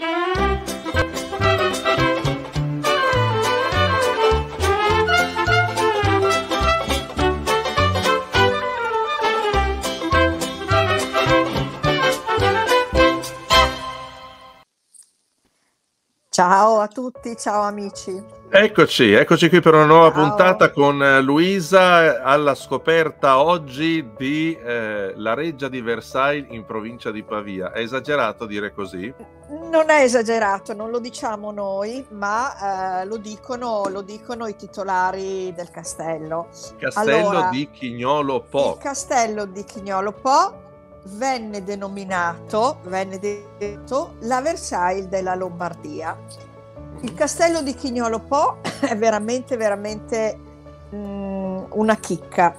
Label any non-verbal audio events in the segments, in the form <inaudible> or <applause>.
Ciao tutti, ciao amici. Eccoci, eccoci qui per una nuova ciao. puntata con eh, Luisa alla scoperta oggi di eh, la reggia di Versailles in provincia di Pavia. È esagerato dire così? Non è esagerato, non lo diciamo noi, ma eh, lo, dicono, lo, dicono, i titolari del castello. Castello allora, di Chignolo Po. Il castello di Chignolo Po venne denominato, venne detto la Versailles della Lombardia. Il castello di Chignolo Po <coughs> è veramente, veramente mh, mm, una chicca.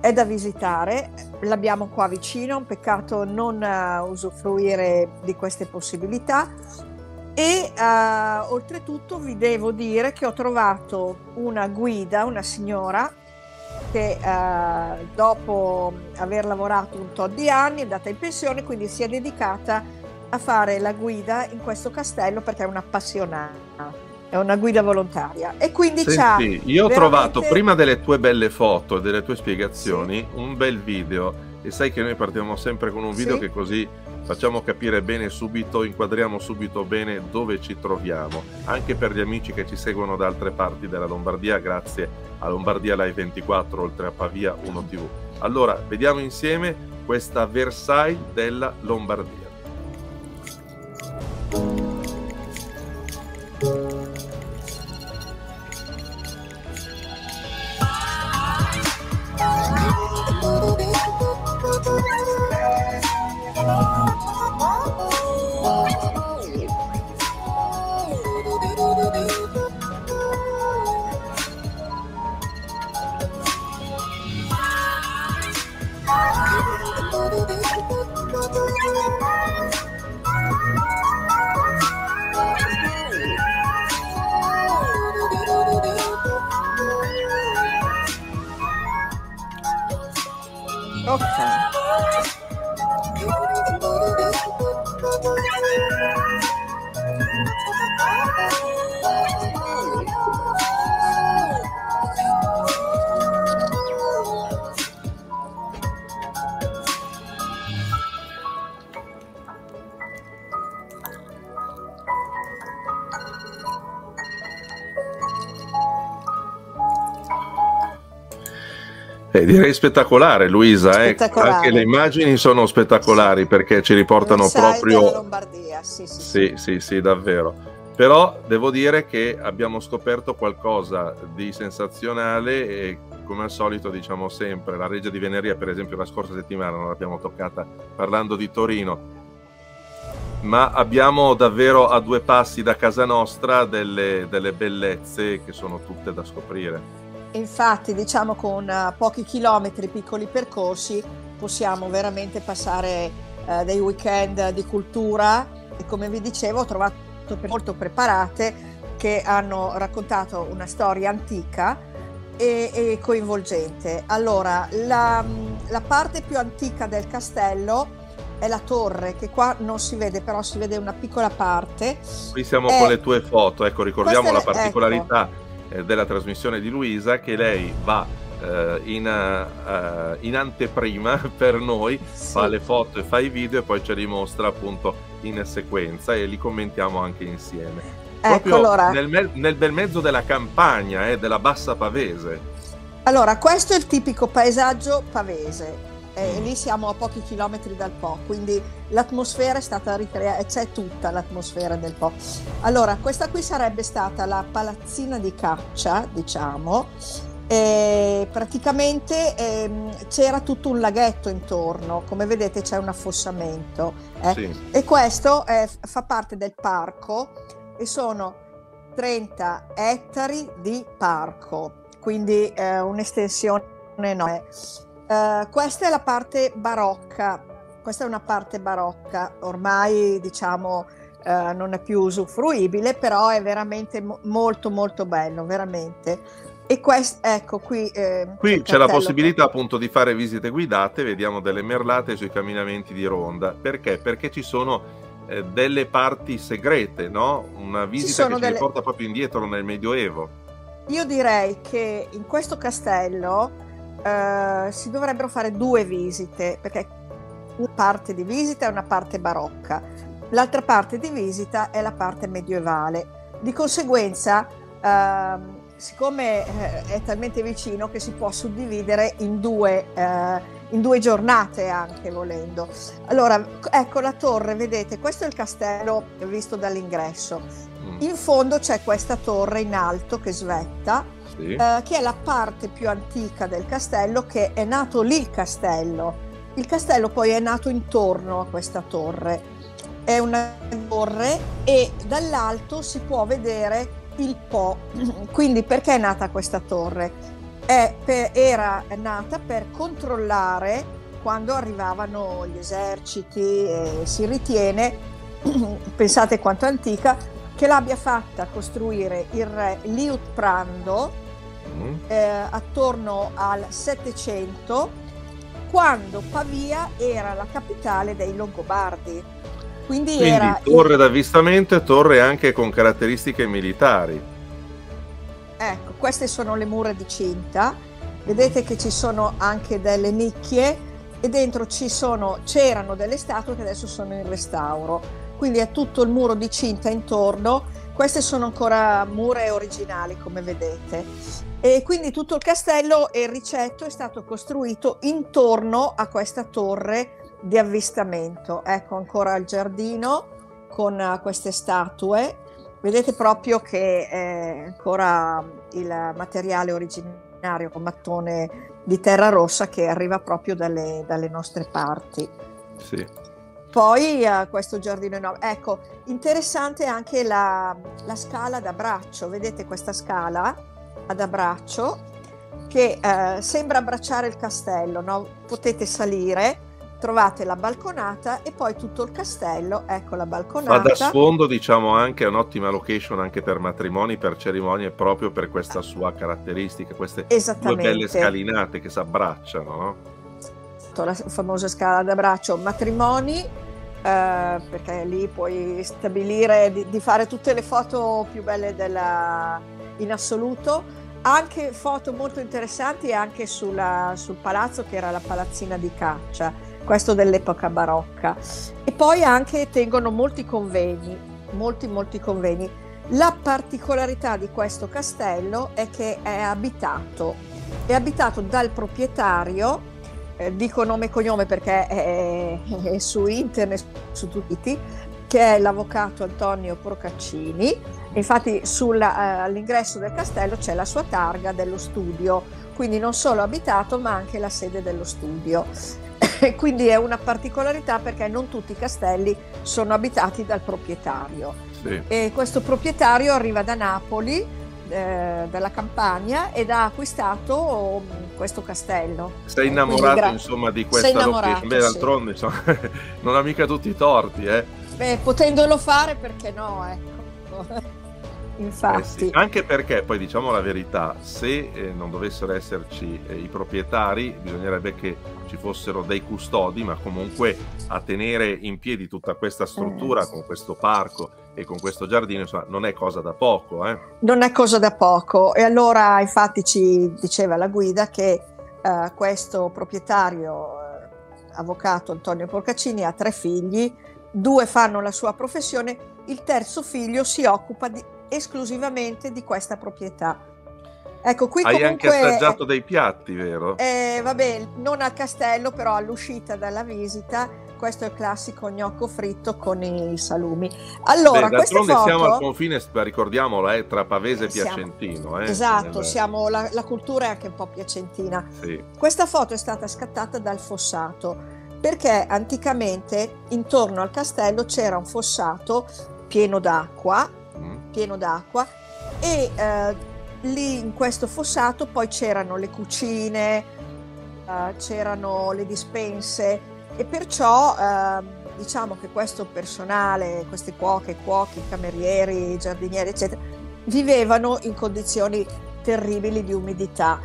È da visitare, l'abbiamo qua vicino, un peccato non uh, usufruire di queste possibilità. E uh, oltretutto vi devo dire che ho trovato una guida, una signora che eh, dopo aver lavorato un tot di anni è andata in pensione, quindi si è dedicata a fare la guida in questo castello perché è un'appassionata. È una guida volontaria e quindi Senti, io ho veramente... trovato prima delle tue belle foto e delle tue spiegazioni sì. un bel video e sai che noi partiamo sempre con un video sì. che così facciamo capire bene subito, inquadriamo subito bene dove ci troviamo, anche per gli amici che ci seguono da altre parti della Lombardia, grazie a Lombardia Live 24 oltre a Pavia 1 TV. Allora, vediamo insieme questa Versailles della Lombardia. Eh, direi spettacolare, Luisa. Eh. Spettacolare. Eh. Anche le immagini sono spettacolari perché ci riportano Versailles proprio. Lombardia, sì sì, sì, sì, sì, sì, davvero. Però devo dire che abbiamo scoperto qualcosa di sensazionale e come al solito diciamo sempre, la Reggia di Veneria per esempio la scorsa settimana non l'abbiamo toccata parlando di Torino, ma abbiamo davvero a due passi da casa nostra delle, delle bellezze che sono tutte da scoprire. Infatti, diciamo con uh, pochi chilometri, piccoli percorsi, possiamo veramente passare uh, dei weekend di cultura e come vi dicevo ho trovato molto preparate che hanno raccontato una storia antica e, e coinvolgente. Allora, la, la parte più antica del castello è la torre, che qua non si vede, però si vede una piccola parte. Qui siamo è... con le tue foto, ecco, ricordiamo la particolarità. Ecco eh, della trasmissione di Luisa che lei va eh, in, uh, in, anteprima <laughs> per noi, sì. fa le foto e fa i video e poi ce li mostra appunto in sequenza e li commentiamo anche insieme. Ecco, allora. nel, nel, bel mezzo della campagna, eh, della bassa pavese. Allora, questo è il tipico paesaggio pavese e lì siamo a pochi chilometri dal Po, quindi l'atmosfera è stata ricreata, c'è tutta l'atmosfera del Po. Allora, questa qui sarebbe stata la palazzina di caccia, diciamo, e praticamente ehm, c'era tutto un laghetto intorno, come vedete c'è un affossamento eh? sì. e questo è, fa parte del parco e sono 30 ettari di parco, quindi eh, un'estensione enorme. Uh, questa è la parte barocca, questa è una parte barocca, ormai diciamo uh, non è più usufruibile, però è veramente mo- molto molto bello, veramente. E questo, ecco qui. Eh, qui c'è la possibilità che... appunto di fare visite guidate, vediamo delle merlate sui camminamenti di ronda. Perché? Perché ci sono eh, delle parti segrete, no? Una visita che ci delle... riporta proprio indietro nel Medioevo. Io direi che in questo castello eh, si dovrebbero fare due visite, perché una parte di visita è una parte barocca, l'altra parte di visita è la parte medievale. Di conseguenza, eh, siccome è talmente vicino che si può suddividere in due, eh, in due giornate anche volendo. Allora, ecco la torre, vedete, questo è il castello visto dall'ingresso. Mm. In fondo c'è questa torre in alto che svetta, sì. eh, che è la parte più antica del castello, che è nato lì il castello. Il castello poi è nato intorno a questa torre. È una torre e dall'alto si può vedere il Po. <clears throat> Quindi perché è nata questa torre? Per, era nata per controllare quando arrivavano gli eserciti e si ritiene, <clears throat> pensate quanto antica, che l'abbia fatta costruire il re Liutprando mm. eh, attorno al 700 quando Pavia era la capitale dei Longobardi. Quindi, Quindi era torre il... d'avvistamento e torre anche con caratteristiche militari. Ecco, queste sono le mura di cinta. Vedete che ci sono anche delle nicchie e dentro ci sono, c'erano delle statue che adesso sono in restauro. Quindi è tutto il muro di cinta intorno. Queste sono ancora mura originali, come vedete. E quindi tutto il castello e il ricetto è stato costruito intorno a questa torre di avvistamento. Ecco ancora il giardino con eh, queste statue. Vedete proprio che è ancora il materiale originario con mattone di terra rossa che arriva proprio dalle, dalle nostre parti. Sì. Poi uh, questo giardino enorme. Ecco, interessante anche la, la scala da braccio. Vedete questa scala ad abbraccio che uh, sembra abbracciare il castello. No? Potete salire trovate la balconata e poi tutto il castello, ecco la balconata. Ma da sfondo diciamo anche è un'ottima location anche per matrimoni, per cerimonie, proprio per questa sua caratteristica, queste due belle scalinate che si abbracciano, no? La famosa scala d'abbraccio, matrimoni, eh, perché lì puoi stabilire di, di, fare tutte le foto più belle della, in assoluto, anche foto molto interessanti anche sulla, sul palazzo che era la palazzina di caccia questo dell'epoca barocca. E poi anche tengono molti convegni, molti molti convegni. La particolarità di questo castello è che è abitato, è abitato dal proprietario, eh, dico nome e cognome perché è su internet, su tutti, che è l'avvocato Antonio Procaccini. Infatti sulla, eh, all'ingresso del castello c'è la sua targa dello studio, quindi non solo abitato ma anche la sede dello studio. <coughs> quindi è una particolarità perché non tutti i castelli sono abitati dal proprietario. Sì. E questo proprietario arriva da Napoli, eh, dalla campagna, ed ha acquistato mm, questo castello. Sei innamorato gra- insomma di questa location? Beh, d'altronde sì. insomma, <laughs> non ha mica tutti i torti, eh? Beh, potendolo fare perché no, ecco. Infatti. Eh sì, anche perché poi diciamo la verità, se eh, non dovessero esserci eh, i proprietari, bisognerebbe che ci fossero dei custodi, ma comunque a tenere in piedi tutta questa struttura eh, con questo parco e con questo giardino, insomma, non è cosa da poco. Eh. Non è cosa da poco. E allora infatti ci diceva la guida che eh, questo proprietario, avvocato Antonio Porcaccini, ha tre figli, due fanno la sua professione, il terzo figlio si occupa di esclusivamente di questa proprietà. Ecco, qui Hai comunque, anche assaggiato dei piatti, vero? Eh, vabbè, non al castello, però all'uscita dalla visita, questo è il classico gnocco fritto con i salumi. Allora, Beh, d'altronde foto... siamo al confine, ricordiamolo, eh, tra Pavese e Piacentino. Eh, esatto, siamo, la, la, cultura è anche un po' piacentina. Sì. Questa foto è stata scattata dal fossato, perché anticamente intorno al castello c'era un fossato pieno d'acqua pieno d'acqua e eh, lì in questo fossato poi c'erano le cucine, eh, c'erano le dispense e perciò eh, diciamo che questo personale, queste cuoche, cuochi, camerieri, giardinieri, eccetera, vivevano in condizioni terribili di umidità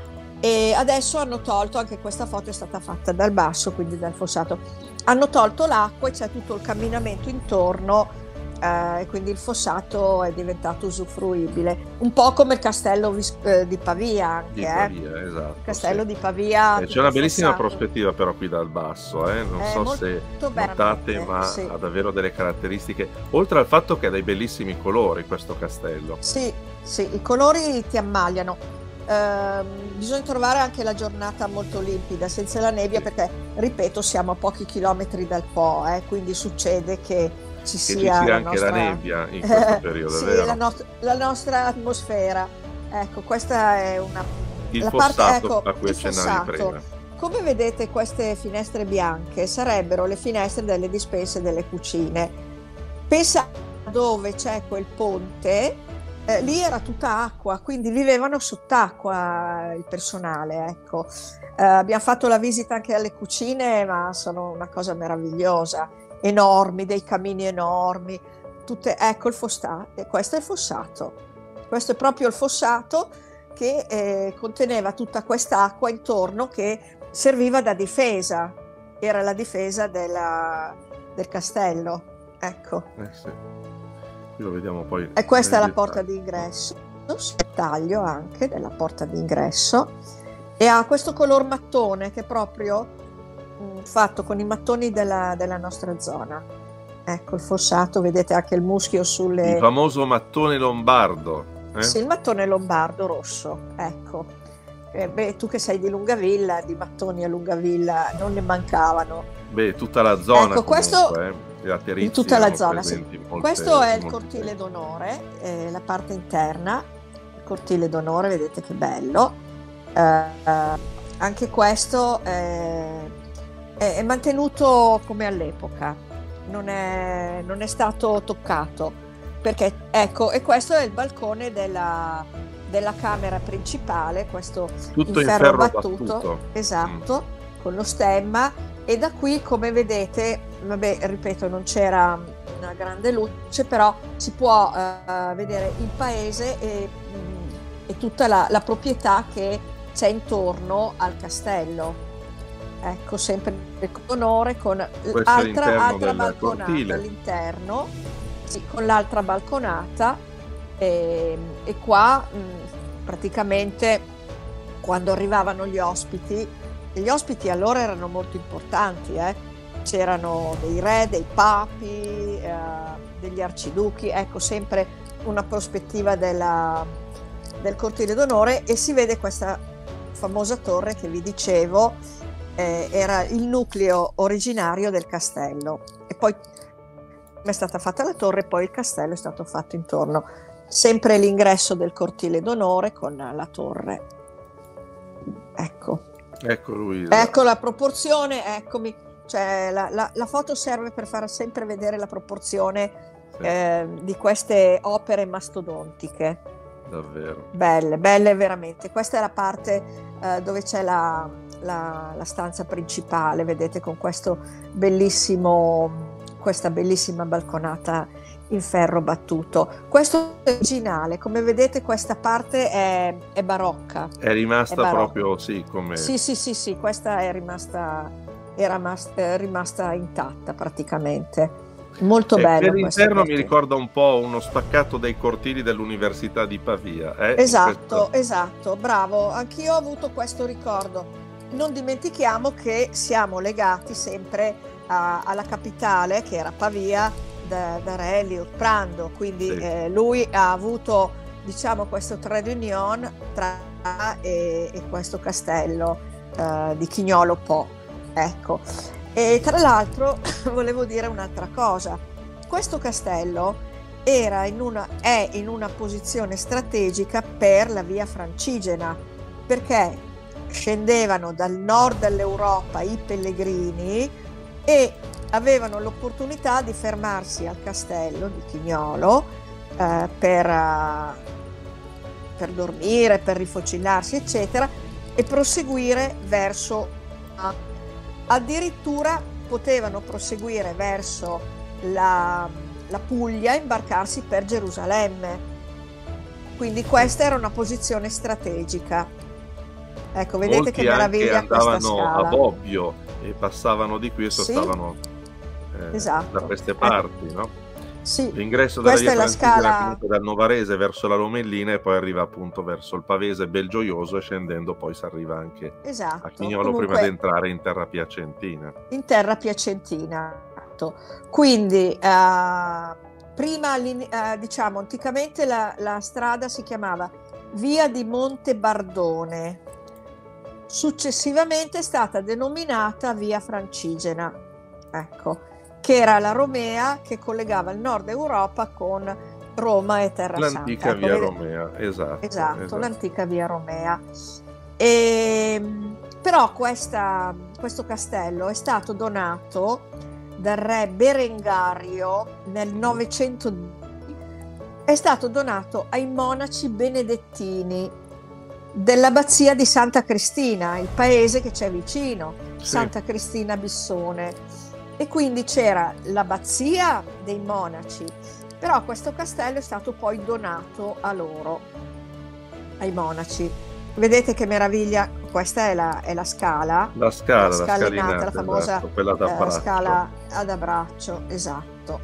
e adesso hanno tolto anche questa foto è stata fatta dal basso quindi dal fossato hanno tolto l'acqua e c'è tutto il camminamento intorno eh, e quindi il fossato è diventato usufruibile. Un po' come il castello eh, di Pavia anche. Di Pavia, eh. esatto. Il castello sì. di Pavia. Eh, c'è una bellissima fossato. prospettiva però qui dal basso, eh. non so se notate, ma sì. ha davvero delle caratteristiche, oltre al fatto che ha dei bellissimi colori questo castello. Sì, sì, i colori ti ammagliano. Uh, bisogna trovare anche la giornata molto limpida, senza la nebbia, perché ripeto, siamo a pochi chilometri dal Po, eh, quindi succede che ci sia, ci sia la anche nostra... la nebbia in <laughs> questo periodo, sì? La, no- la, nostra atmosfera. Ecco, questa è una... Il la parte, ecco, a cui accennavi prima. Come vedete queste finestre bianche sarebbero le finestre delle dispense delle cucine. Pensa dove c'è quel ponte, eh, lì era tutta acqua, quindi vivevano sott'acqua il personale. Ecco. Eh, abbiamo fatto la visita anche alle cucine, ma sono una cosa meravigliosa enormi, dei camini enormi, tutte, ecco il fossato, questo è il fossato, questo è proprio il fossato che eh, conteneva tutta quest'acqua intorno che serviva da difesa, era la difesa della, del castello, ecco. Eh sì. Qui lo vediamo poi. E questa è la porta d'ingresso, taglio anche della porta d'ingresso e ha questo color mattone che proprio fatto con i mattoni della, della nostra zona. Ecco il fossato, vedete anche il muschio sulle... Il famoso mattone lombardo. Eh? Sì, il mattone lombardo rosso, ecco. Eh, beh, tu che sei di Lungavilla, di mattoni a Lungavilla non ne mancavano. Beh, tutta la zona ecco, questo... eh. In tutta la zona, sì. Questo è il cortile d'onore, eh, la parte interna, il cortile d'onore, vedete che bello. Eh, anche questo è, è mantenuto come all'epoca, non è, non è, stato toccato. Perché, ecco, e questo è il balcone della, della camera principale, questo Tutto in ferro, ferro battuto, battuto, esatto, mm. con lo stemma. E da qui, come vedete, vabbè, ripeto, non c'era una grande luce, però si può uh, vedere il paese e, mm, e tutta la, la proprietà che c'è intorno al castello. Ecco, sempre con onore, con altra, altra balconata cortile. all'interno, sì, con l'altra balconata e, e qua mh, praticamente quando arrivavano gli ospiti, gli ospiti allora erano molto importanti, eh? c'erano dei re, dei papi, eh, degli arciduchi, ecco sempre una prospettiva della, del cortile d'onore e si vede questa famosa torre che vi dicevo eh, era il nucleo originario del castello e poi è stata fatta la torre e poi il castello è stato fatto intorno. Sempre l'ingresso del cortile d'onore con la torre. Ecco. Ecco Luisa. Ecco la proporzione, eccomi. Cioè, la, la, la foto serve per far sempre vedere la proporzione sì. eh, di queste opere mastodontiche. Davvero. Belle, belle veramente. Questa è la parte eh, dove c'è la, la, la stanza principale, vedete con questo bellissimo, questa bellissima balconata in ferro battuto. Questo è originale, come vedete questa parte è, è barocca. È rimasta è barocca. proprio sì, come... Sì, sì, sì, sì, questa è rimasta, è rimasta, rimasta intatta praticamente. Molto eh, bello. Per l'interno mi ricorda un po' uno spaccato dei cortili dell'Università di Pavia. Eh? Esatto, questo... esatto, bravo. Anch'io ho avuto questo ricordo non dimentichiamo che siamo legati sempre a, alla capitale che era Pavia da, da Re Eliot Prando, quindi sì. eh, lui ha avuto diciamo questo trade union tra e, e questo castello eh, di Chignolo Po. Ecco. E tra l'altro <coughs> volevo dire un'altra cosa, questo castello in una, è in una posizione strategica per la via francigena perché scendevano dal nord dell'Europa i pellegrini e avevano l'opportunità di fermarsi al castello di Chignolo eh, per, uh, per, dormire, per rifocillarsi, eccetera, e proseguire verso... Uh, addirittura potevano proseguire verso la, la Puglia e imbarcarsi per Gerusalemme. Quindi questa era una posizione strategica Ecco, vedete Molti che meraviglia andavano a Bobbio e passavano di qui e sostavano sì? Eh, esatto. da queste parti, ecco. no? Sì, L'ingresso della via Francigena scala... dal Novarese verso la Lomellina e poi arriva appunto verso il Pavese Belgioioso e scendendo poi si arriva anche esatto. a Chignolo comunque... prima di entrare in terra piacentina. In terra piacentina, esatto. quindi uh, prima uh, diciamo anticamente la, la strada si chiamava via di Monte Bardone, successivamente è stata denominata via Francigena. Ecco che era la Romea che collegava il nord Europa con Roma e Terra l'antica Santa. L'antica via Romea, esatto. Esatto, esatto. l'antica via Romea. E, ehm, però questa, questo castello è stato donato dal re Berengario nel 900 è stato donato ai monaci benedettini dell'abbazia di Santa Cristina, il paese che c'è vicino, sì. Santa Cristina Bissone e quindi c'era l'abbazia dei monaci, però questo castello è stato poi donato a loro, ai monaci. Vedete che meraviglia, questa è la, è la scala, la scala, la, scalinata, la famosa esatto, eh, scala ad abbraccio, esatto.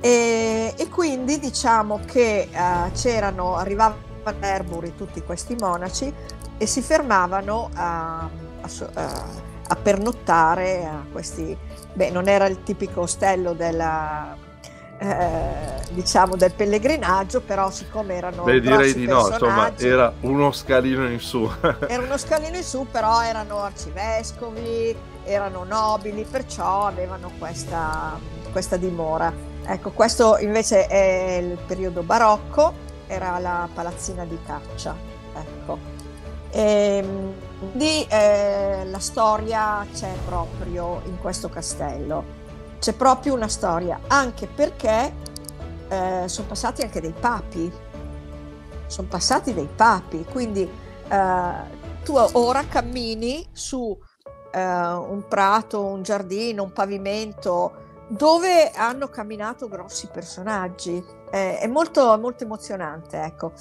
E, e quindi diciamo che uh, c'erano, arrivavano a Erburi tutti questi monaci e si fermavano a, a, a a pernottare a questi, beh non era il tipico ostello della, eh, diciamo del pellegrinaggio, però siccome erano Beh, direi di no, insomma, era uno scalino in su. <laughs> era uno scalino in su, però erano arcivescovi, erano nobili, perciò avevano questa, questa dimora. Ecco, questo invece è il periodo barocco, era la palazzina di caccia. Ecco. E, ehm, di eh, la storia c'è proprio in questo castello. C'è proprio una storia, anche perché eh, sono passati anche dei papi. Sono passati dei papi, quindi eh, tu ora cammini su eh, un prato, un giardino, un pavimento dove hanno camminato grossi personaggi. è molto, molto emozionante, ecco.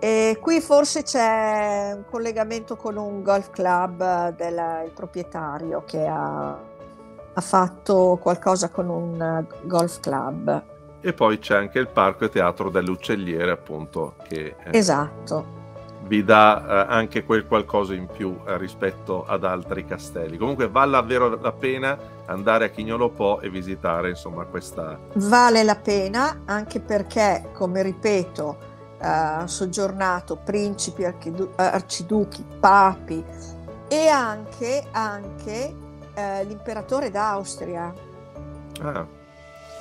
E qui forse c'è un collegamento con un golf club del proprietario che ha, ha, fatto qualcosa con un golf club. E poi c'è anche il parco e teatro dell'Uccelliere, appunto, che eh, esatto. vi dà eh, anche quel qualcosa in più eh, rispetto ad altri castelli. Comunque vale davvero la pena andare a Chignolo Po e visitare insomma questa... Vale la pena anche perché, come ripeto, eh, soggiornato principi, archidu- arciduchi, papi e anche, anche eh, l'imperatore d'Austria. Ah,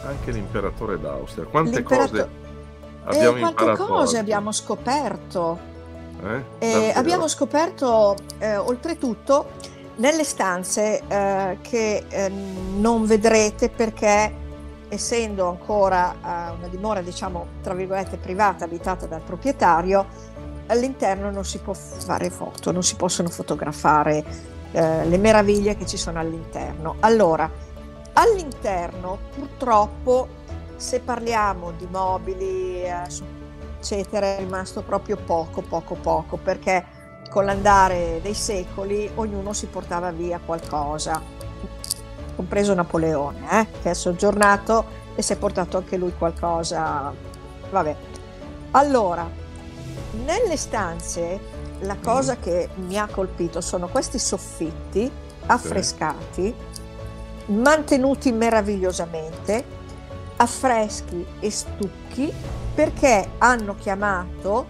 anche l'imperatore d'Austria. Quante cose abbiamo eh, quante imparato cose oggi. abbiamo scoperto. Eh? abbiamo scoperto eh, oltretutto nelle stanze eh, che eh, non vedrete perché essendo ancora uh, una dimora, diciamo, tra virgolette privata, abitata dal proprietario, all'interno non si può fare foto, non si possono fotografare uh, le meraviglie che ci sono all'interno. Allora, all'interno purtroppo, se parliamo di mobili, uh, eccetera, è rimasto proprio poco, poco, poco, perché con l'andare dei secoli ognuno si portava via qualcosa compreso Napoleone, eh, che è soggiornato e si è portato anche lui qualcosa. Vabbè. Allora, nelle stanze la mm. cosa che mi ha colpito sono questi soffitti affrescati, mantenuti meravigliosamente, affreschi e stucchi, perché hanno chiamato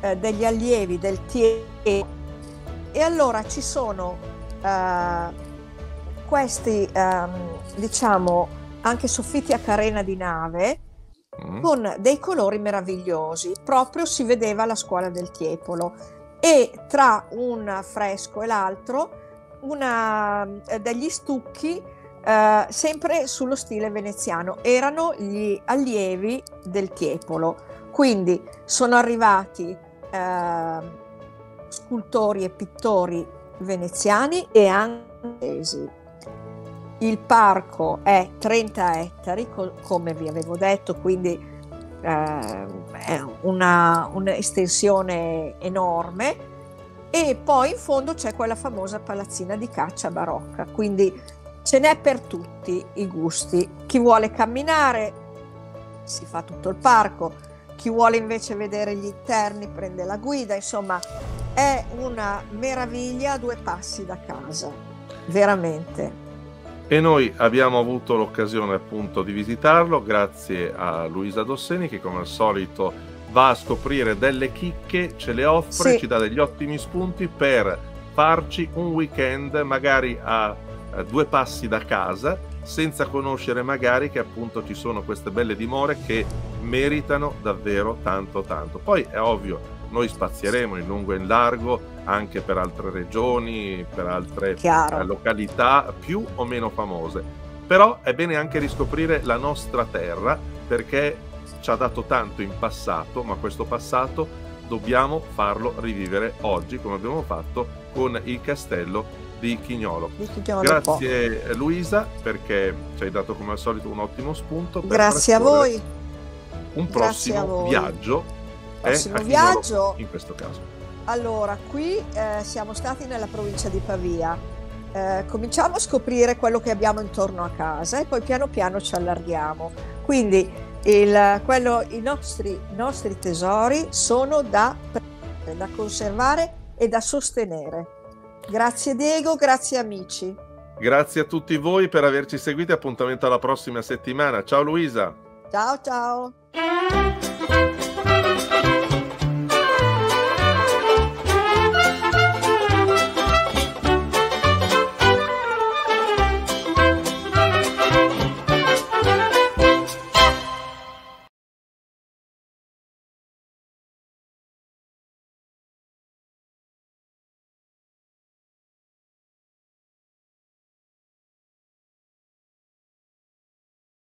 eh, degli allievi del TIE e allora ci sono eh, questi, ehm, diciamo, anche soffitti a carena di nave mm. con dei colori meravigliosi. Proprio si vedeva la scuola del Tiepolo e tra un fresco e l'altro una, eh, degli stucchi eh, sempre sullo stile veneziano. Erano gli allievi del Tiepolo. Quindi sono arrivati eh, scultori e pittori veneziani e anche il parco è 30 ettari, co- come vi avevo detto, quindi eh, è una, un'estensione enorme. E poi in fondo c'è quella famosa palazzina di caccia barocca, quindi ce n'è per tutti i gusti. Chi vuole camminare si fa tutto il parco, chi vuole invece vedere gli interni prende la guida, insomma è una meraviglia a due passi da casa, veramente. E noi abbiamo avuto l'occasione appunto di visitarlo grazie a Luisa Dosseni che come al solito va a scoprire delle chicche, ce le offre, sì. ci dà degli ottimi spunti per farci un weekend magari a, a due passi da casa senza conoscere magari che appunto ci sono queste belle dimore che meritano davvero tanto tanto. Poi è ovvio, noi spazieremo in lungo e in largo anche per altre regioni, per altre Chiaro. Eh, località più o meno famose. Però è bene anche riscoprire la nostra terra perché ci ha dato tanto in passato, ma questo passato dobbiamo farlo rivivere oggi come abbiamo fatto con il castello di Chignolo. Grazie Luisa perché ci hai dato come al solito un ottimo spunto. Grazie a voi. Un prossimo viaggio. Eh, prossimo eh, viaggio. In questo caso. Allora, qui eh, siamo stati nella provincia di Pavia. Eh, cominciamo a scoprire quello che abbiamo intorno a casa e poi piano piano ci allarghiamo. Quindi il, quello, i, nostri, i nostri tesori sono da, da conservare e da sostenere. Grazie Diego, grazie amici. Grazie a tutti voi per averci seguito. Appuntamento alla prossima settimana. Ciao Luisa. Ciao ciao.